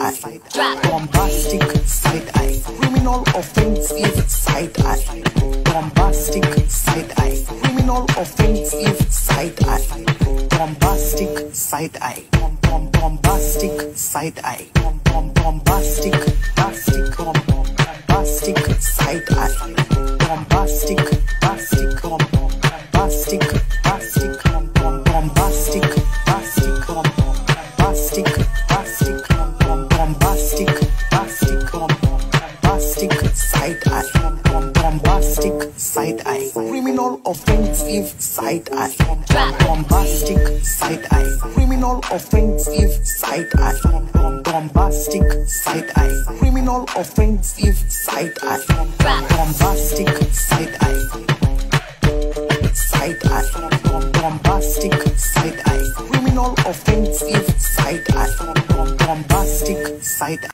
eye, bombastic side eye, criminal offensive side eye, bombastic side eye, criminal offensive side eye, bombastic side eye, bom bom bombastic side eye, bom bom bombastic, bastic, bom bom bombastic side eye, bombastic, bastic, bom bom bombastic, side eye, bom bom bombastic side eye, criminal offensive side eye, bom bom bombastic side eye, criminal offensive side eye, bom bom bombastic side eye, criminal offensive side eye, bom bom bombastic side eye side eye, bombastic side eye, criminal offensive side eye, bombastic side eye.